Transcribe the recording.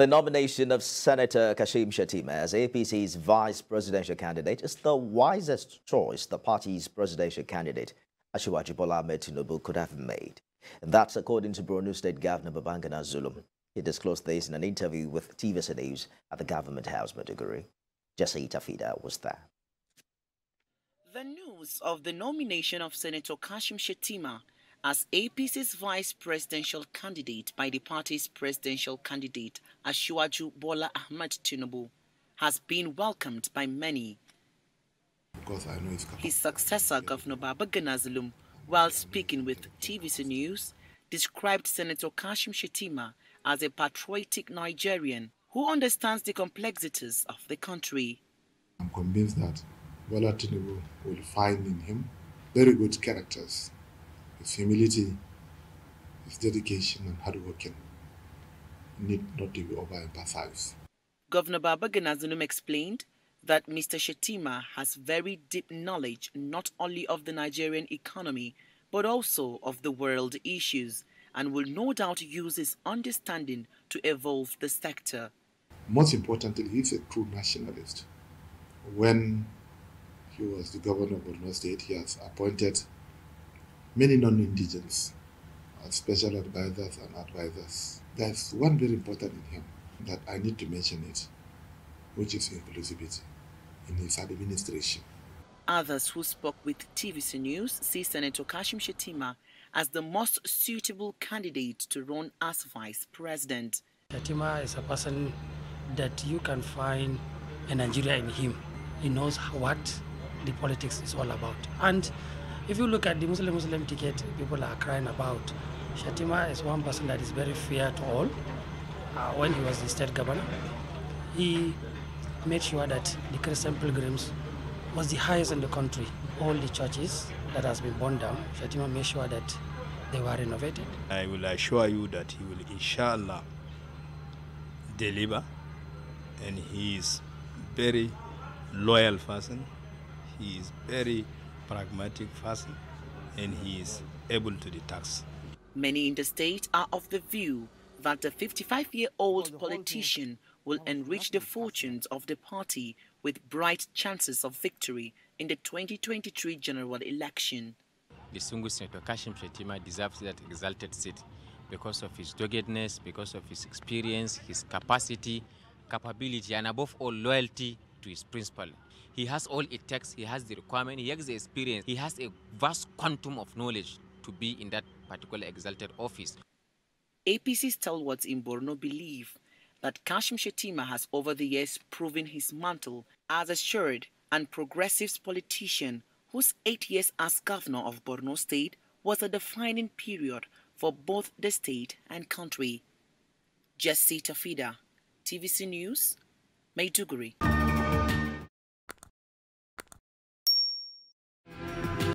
The nomination of Senator Kashim Shettima as APC's vice presidential candidate is the wisest choice the party's presidential candidate, Bola Ahmed Tinubu, could have made. And that's according to Borno State Governor Babagana Zulum. He disclosed this in an interview with TVC News at the Government House, Maiduguri. Jesse Tafida was there. The news of the nomination of Senator Kashim Shettima as APC's vice presidential candidate by the party's presidential candidate Asiwaju Bola Ahmed Tinubu has been welcomed by many. Because I know his, his successor, Governor Babagana Zulum, while speaking with TVC News, described Senator Kashim Shettima as a patriotic Nigerian who understands the complexities of the country. I'm convinced that Bola Tinubu will find in him very good characters his humility, his dedication, and hard working need not to be overemphasized. Governor Babagana Zulum explained that Mr. Shettima has very deep knowledge not only of the Nigerian economy but also of the world issues and will no doubt use his understanding to evolve the sector. Most importantly, he's a true nationalist. When he was the governor of Borno State, he has appointed many non-indigents as special advisors and advisors. There's one very important in him that I need to mention it, which is inclusivity in his administration. Others who spoke with TVC News see Senator Kashim Shettima as the most suitable candidate to run as vice president. Shettima is a person that you can find a Nigeria in him. He knows what the politics is all about. And if you look at the Muslim Muslim ticket, people are crying about. Shettima is one person that is very fair to all. Uh, when he was the state governor, he made sure that the Christian pilgrims was the highest in the country. All the churches that has been burned down, Shettima made sure that they were renovated. I will assure you that he will, inshallah, deliver, and he is very loyal person. He is very pragmatic person, and he is able to the task. Many in the state are of the view that the 55-year-old politician will enrich the fortunes of the party with bright chances of victory in the 2023 general election. The Distinguished Senator Kashim Shettima deserves that exalted seat because of his doggedness, because of his experience, his capacity, capability, and above all, loyalty to his principle. He has all it takes, he has the requirement, he has the experience, he has a vast quantum of knowledge to be in that particular exalted office. APC stalwarts in Borno believe that Kashim Shettima has over the years proven his mantle as a assured and progressive politician whose eight years as governor of Borno State was a defining period for both the state and country. Jesse Tafida, TVC News, Maiduguri.